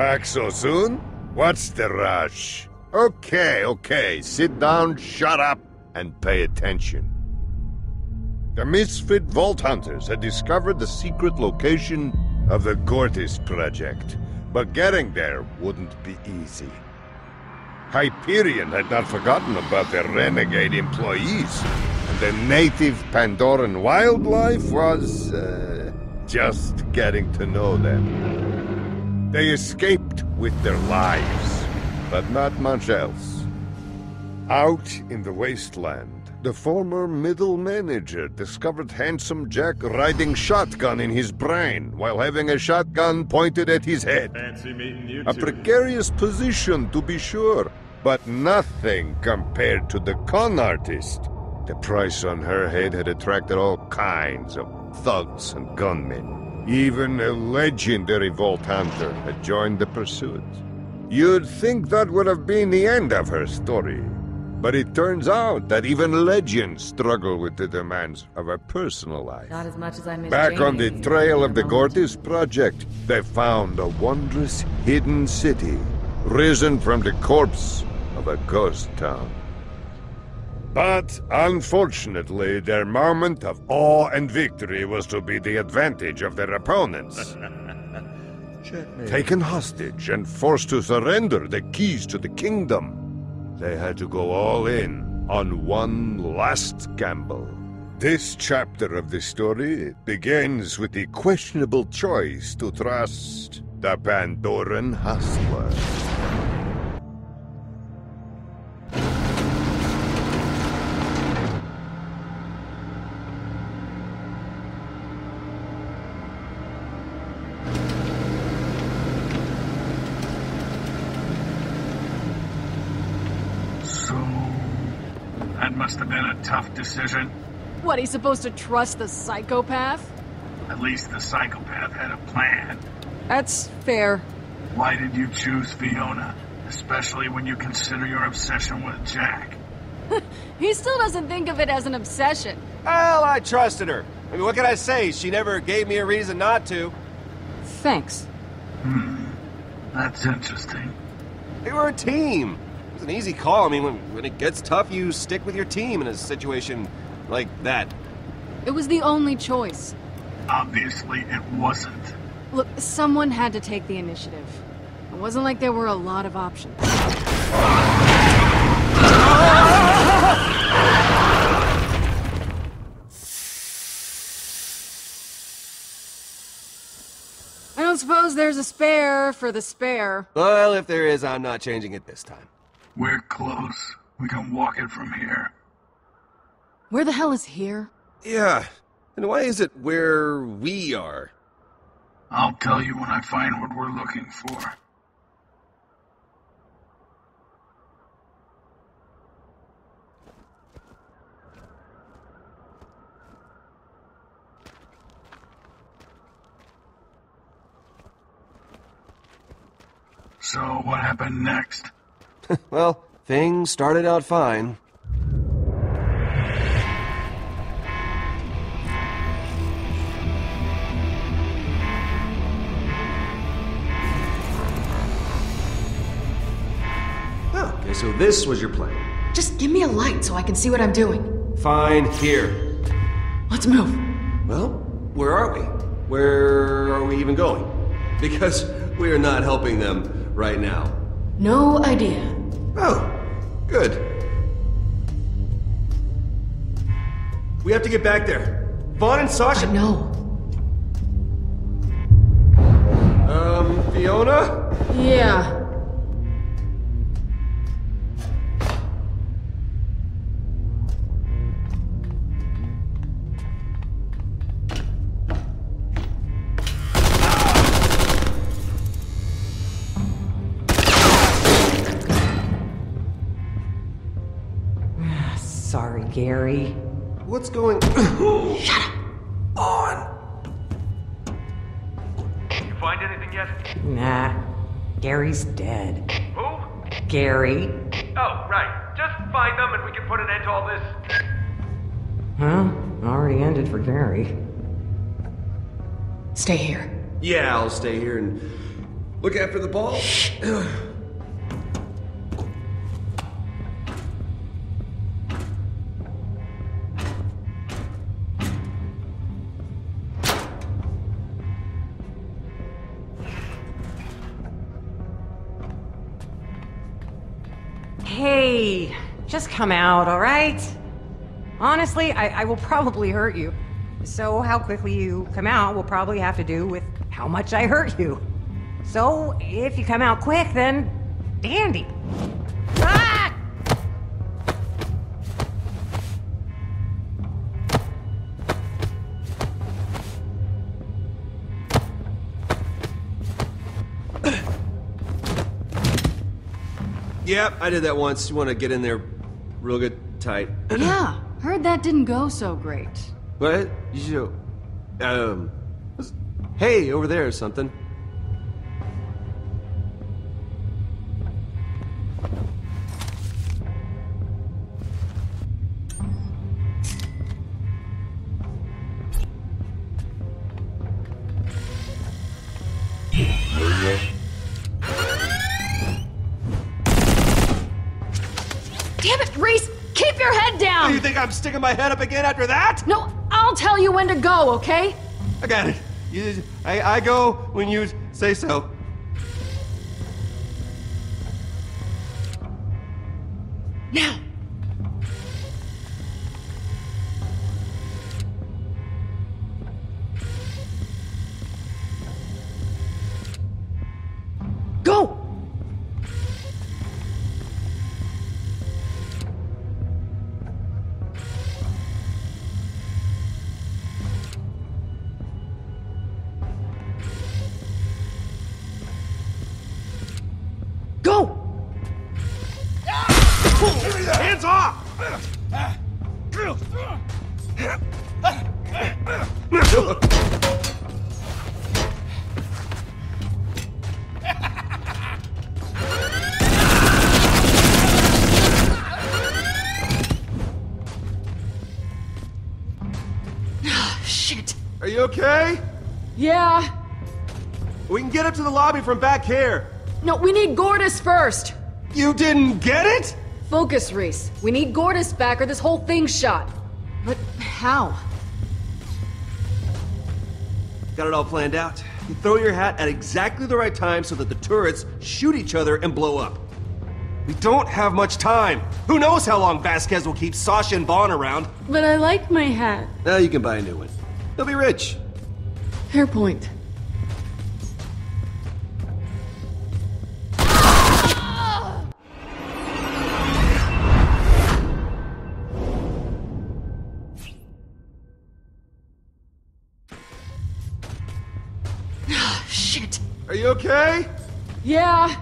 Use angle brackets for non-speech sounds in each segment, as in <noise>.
Back so soon? What's the rush? Okay, okay, sit down, shut up, and pay attention. The Misfit Vault Hunters had discovered the secret location of the Gortys Project, but getting there wouldn't be easy. Hyperion had not forgotten about their renegade employees, and the native Pandoran wildlife was, uh, just getting to know them. They escaped with their lives, but not much else. Out in the wasteland, the former middle manager discovered Handsome Jack riding shotgun in his brain while having a shotgun pointed at his head. Fancy meeting you A precarious position, to be sure, but nothing compared to the con artist. The price on her head had attracted all kinds of thugs and gunmen. Even a legendary Vault Hunter had joined the pursuit. You'd think that would have been the end of her story. But it turns out that even legends struggle with the demands of a personal life. Not as much as I miss Back on the trail of the. Gortys Project, they found a wondrous hidden city, risen from the corpse of a ghost town. But unfortunately, their moment of awe and victory was to be the advantage of their opponents. <laughs> Taken hostage and forced to surrender the keys to the kingdom, they had to go all in on one last gamble. This chapter of the story begins with the questionable choice to trust the Pandoran hustler. Must have been a tough decision. What, he's supposed to trust the psychopath? At least the psychopath had a plan. That's fair. Why did you choose Fiona? Especially when you consider your obsession with Jack. <laughs> He still doesn't think of it as an obsession. Well, I trusted her. I mean, what can I say? She never gave me a reason not to. Thanks. Hmm, that's interesting. We were a team. It was an easy call. I mean, when, when it gets tough, you stick with your team in a situation like that. It was the only choice. Obviously, it wasn't. Look, someone had to take the initiative. It wasn't like there were a lot of options. I don't suppose there's a spare for the spare. Well, if there is, I'm not changing it this time. We're close. We can walk it from here. Where the hell is here? Yeah. And why is it where we are? I'll tell you when I find what we're looking for. So, what happened next? <laughs> Well, things started out fine. Oh, okay, so this was your plan. Just give me a light so I can see what I'm doing. Fine, here. Let's move. Well, where are we? Where are we even going? <laughs> Because we are not helping them right now. No idea. Oh, good. We have to get back there. Vaughn and I Sasha. know. Um, Fiona? Yeah. Gary. What's going <gasps> on? You find anything yet? Nah. Gary's dead. Who? Gary? Oh, right. Just find them and we can put an end to all this. Huh? Already ended for Gary. Stay here. Yeah, I'll stay here and Look after the ball. <sniffs> come out, all right? Honestly, I, I will probably hurt you. So, how quickly you come out will probably have to do with how much I hurt you. So, if you come out quick, then dandy. Ah! <coughs> Yep, I did that once. You want to get in there real good tight. Yeah, heard that didn't go so great. What? You should. Um. Hey, over there or something. I'm sticking my head up again after that? No, I'll tell you when to go, okay? I got it. You, I, I go when you say so. Oh, Are you okay? Yeah. We can get up to the lobby from back here. No, we need Gortys first. You didn't get it? Focus, Rhys. We need Gortys back or this whole thing's shot. But how? Got it all planned out. You throw your hat at exactly the right time so that the turrets shoot each other and blow up. We don't have much time. Who knows how long Vasquez will keep Sasha and Vaughn around? But I like my hat. Now you can buy a new one. They'll be rich. Fair point. Okay? Yeah.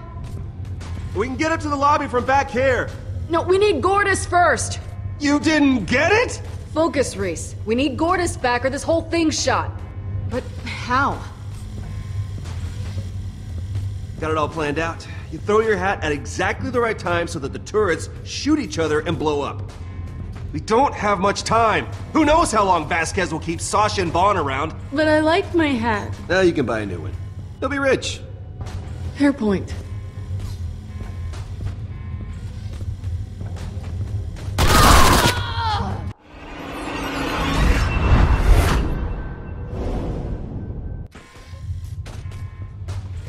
We can get up to the lobby from back here. No, we need Gortys first. You didn't get it? Focus, Rhys. We need Gortys back or this whole thing's shot. But how? Got it all planned out. You throw your hat at exactly the right time so that the turrets shoot each other and blow up. We don't have much time. Who knows how long Vasquez will keep Sasha and Vaughn around? But I like my hat. Now you can buy a new one. They'll be rich. Fair point.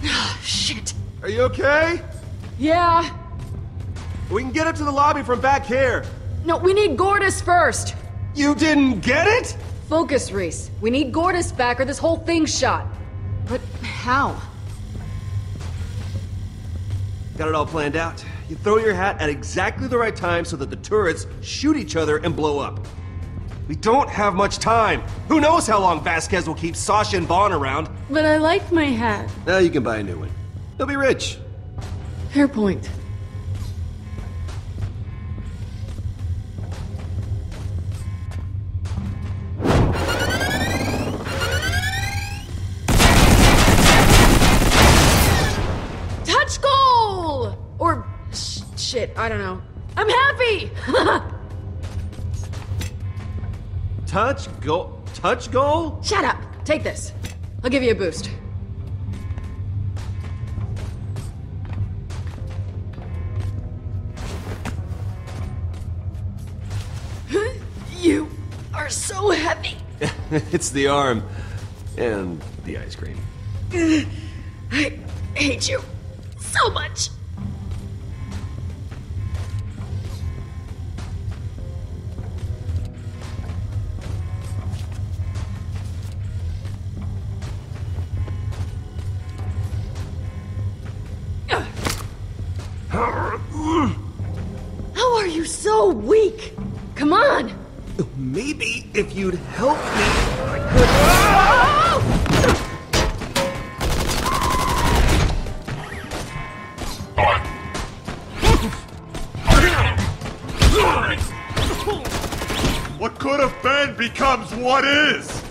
<sighs> Shit. Are you okay? Yeah. We can get up to the lobby from back here. No, we need Gortys first. You didn't get it? Focus, Rhys. We need Gortys back or this whole thing's shot. But how? Got it all planned out. You throw your hat at exactly the right time so that the turrets shoot each other and blow up. We don't have much time. Who knows how long Vasquez will keep Sasha and Vaughn around? But I like my hat. Now you can buy a new one. They'll be rich. Fair point. Shit, I don't know. I'm happy! <laughs> touch goal? Touch goal? Shut up. Take this. I'll give you a boost. <laughs> You are so heavy. <laughs> it's the arm and the ice cream. I hate you so much. So weak? Come on! Maybe if you'd help me, I could. What could have been becomes what is!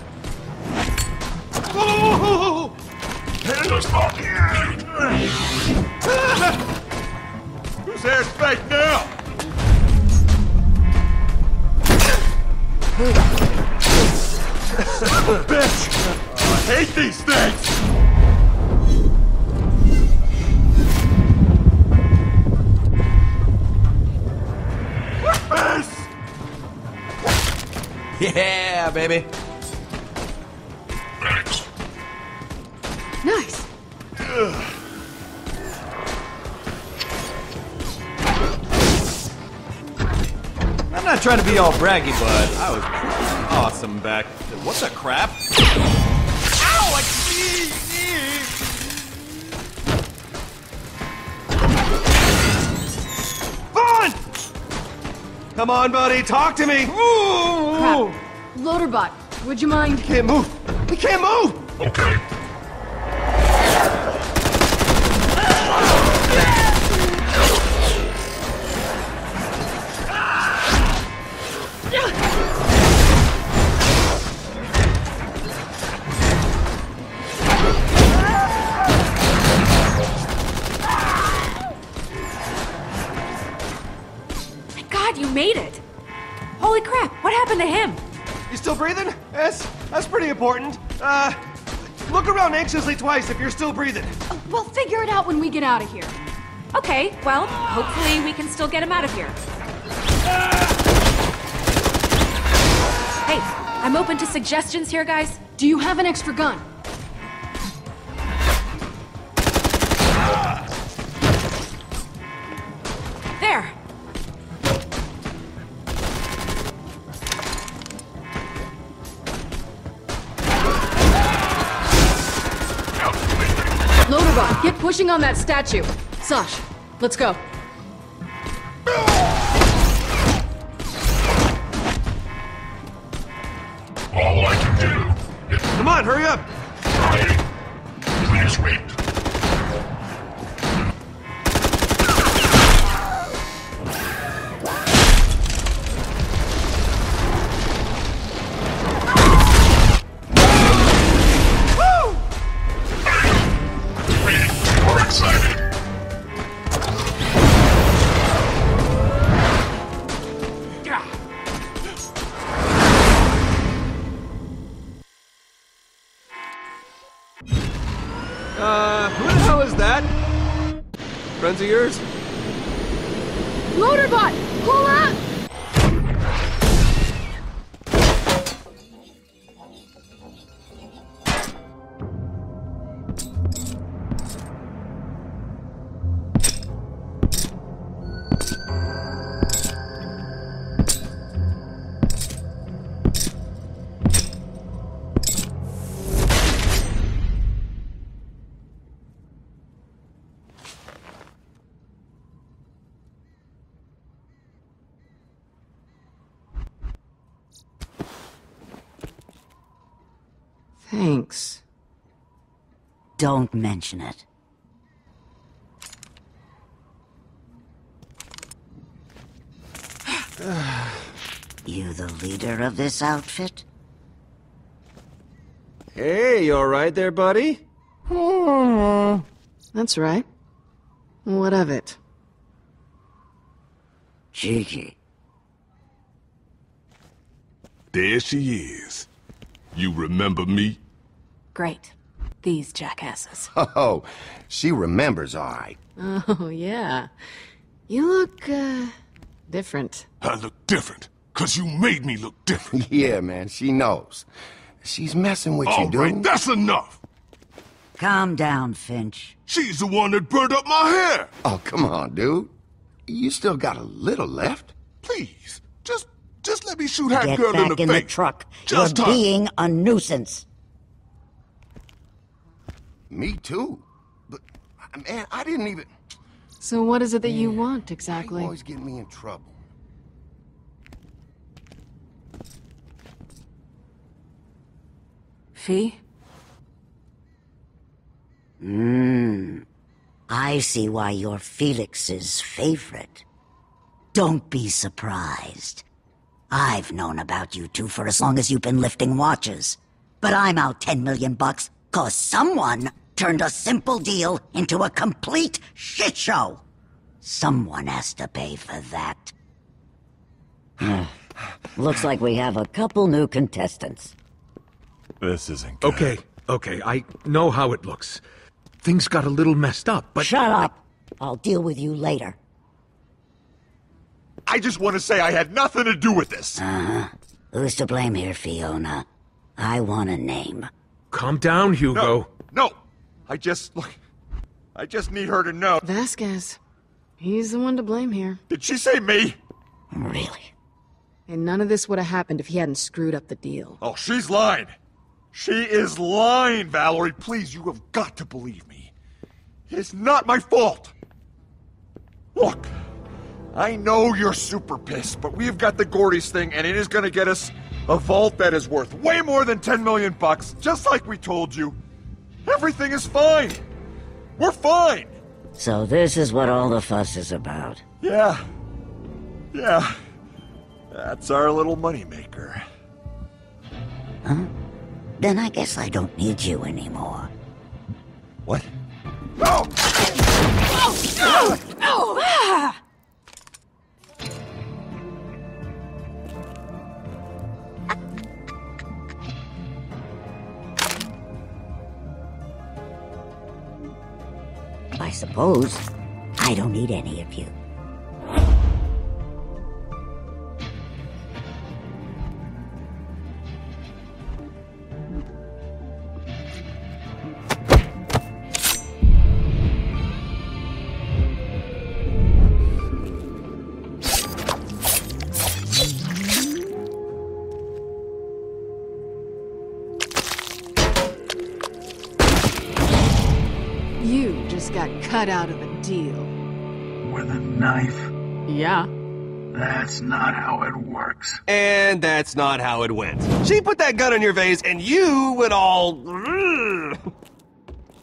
Whose Bitch! I hate these things! Face! Yeah, baby. Nice. I'm not trying to be all braggy, but I was awesome back. What the crap? Ow! I... Vaughn! Come on, buddy, talk to me. Crap. Loaderbot, would you mind? We Can't move. We can't move. My happened to him? You still breathing? That's that's pretty important. Uh, look around anxiously twice if you're still breathing. We'll figure it out when we get out of here. Okay, well, hopefully we can still get him out of here. Hey, I'm open to suggestions here, guys. Do you have an extra gun? Pushing on that statue. Sash, let's go. Friends Don't mention it. <sighs> you the leader of this outfit? Hey, you alright there, buddy? That's right. What of it? Cheeky. There she is. You remember me? Great. These jackasses. <laughs> Oh, she remembers all right. Oh, yeah. You look, uh, different. I look different. Cause you made me look different. <laughs> yeah, man, she knows. She's messing with All you, dude. right, that's enough. Calm down, Finch. She's the one that burned up my hair. Oh, come on, dude. You still got a little left. Please, just just let me shoot that Get girl back in the in face. the truck. Just You're her. being a nuisance. Me too. But, uh, man, I didn't even... So what is it that you want, exactly? You always get me in trouble. Fee? Mmm. I see why you're Felix's favorite. Don't be surprised. I've known about you two for as long as you've been lifting watches. But I'm out 10 million bucks cause someone turned a simple deal into a complete shit show. Someone has to pay for that. <sighs> Looks like we have a couple new contestants. This isn't good. Okay, okay, I know how it looks. Things got a little messed up, but... Shut up! I'll deal with you later. I just want to say I had nothing to do with this. Uh-huh. Who's to blame here, Fiona? I want a name. Calm down, Hugo. No, I just look. I just need her to know. Vasquez. He's the one to blame here. Did she say me? Really? And none of this would have happened if he hadn't screwed up the deal. Oh, she's lying. She is lying, Vallory. Please, you have got to believe me. It's not my fault. Look, I know you're super pissed, but we've got the Gortys thing, and it is going to get us a vault that is worth way more than 10 million bucks, just like we told you. Everything is fine. We're fine. So this is what all the fuss is about. Yeah. Yeah. That's our little moneymaker. Huh? Then I guess I don't need you anymore. What? Oh! Oh! Oh! Ah! Suppose I don't need any of you. Cut out of a deal. With a knife? Yeah. That's not how it works. And that's not how it went. She put that gun in your face, and you went all. <laughs>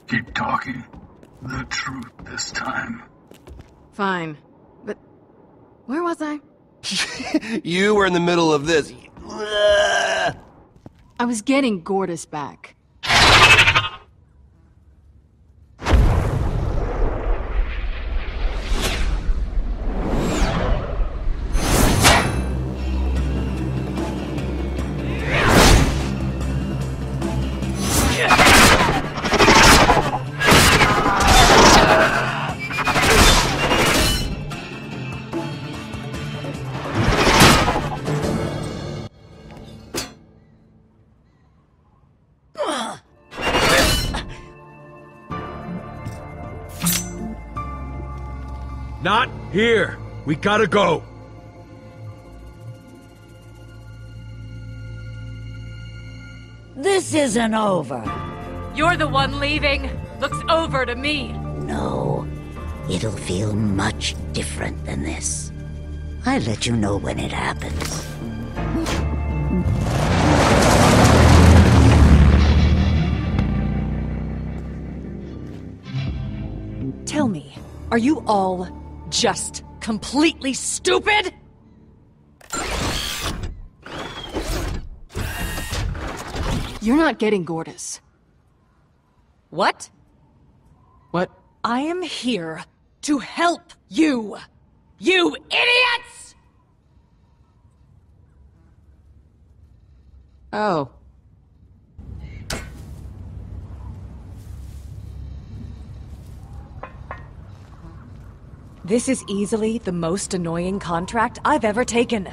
Keep talking. The truth this time. Fine. But where was I? <laughs> you were in the middle of this. I was getting Gortys back. We gotta go. This isn't over. You're the one leaving. Looks over to me. No, it'll feel much different than this. I'll let you know when it happens. Tell me, are you all just completely stupid? You're not getting Gortys. What? What? I am here to help you. You idiots! Oh. This is easily the most annoying contract I've ever taken.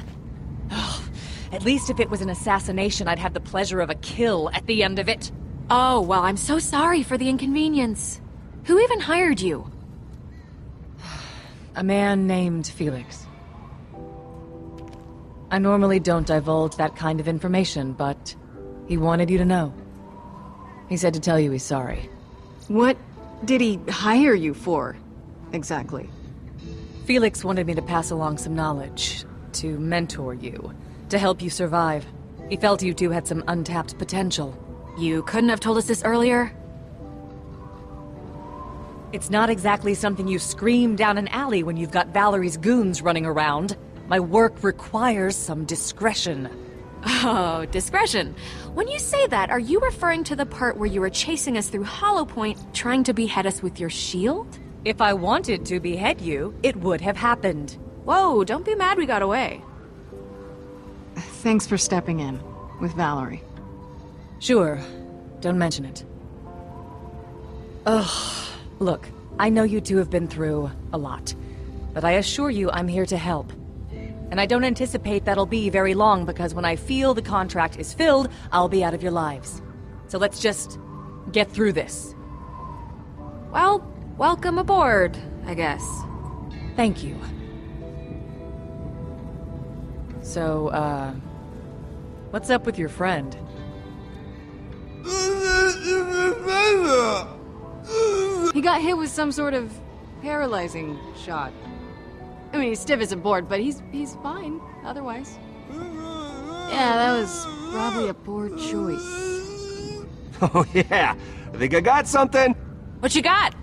<sighs> At least if it was an assassination, I'd have the pleasure of a kill at the end of it. Oh, well, I'm so sorry for the inconvenience. Who even hired you? <sighs> A man named Felix. I normally don't divulge that kind of information, but he wanted you to know. He said to tell you he's sorry. What did he hire you for, exactly? Felix wanted me to pass along some knowledge, to mentor you, to help you survive. He felt you two had some untapped potential. You couldn't have told us this earlier? It's not exactly something you scream down an alley when you've got Vallory's goons running around. My work requires some discretion. Oh, discretion. When you say that, are you referring to the part where you were chasing us through Hollow Point, trying to behead us with your shield? If I wanted to behead you, it would have happened. Whoa, don't be mad we got away. Thanks for stepping in with Vallory. Sure. Don't mention it. Ugh. Look, I know you two have been through a lot, but I assure you I'm here to help. And I don't anticipate that'll be very long because when I feel the contract is filled, I'll be out of your lives. So let's just get through this. Well, welcome aboard, I guess. Thank you. So, uh... What's up with your friend? <laughs> He got hit with some sort of paralyzing shot. I mean, he's stiff as a board, but he's he's fine otherwise. Yeah, that was probably a poor choice. <laughs> Oh yeah, I think I got something. What you got?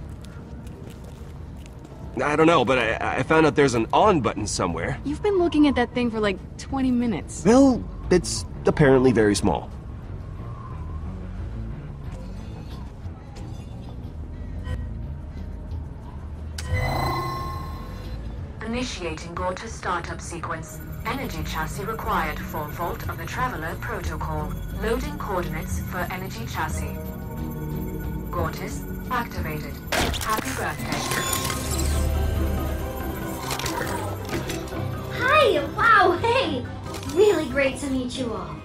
I don't know, but I, I found out there's an on button somewhere. You've been looking at that thing for like 20 minutes. Well, it's apparently very small. Initiating Gortys startup sequence. Energy chassis required for Vault of the Traveler protocol. Loading coordinates for energy chassis. Gortys activated. Happy birthday. Hi! Wow, hey! Really great to meet you all.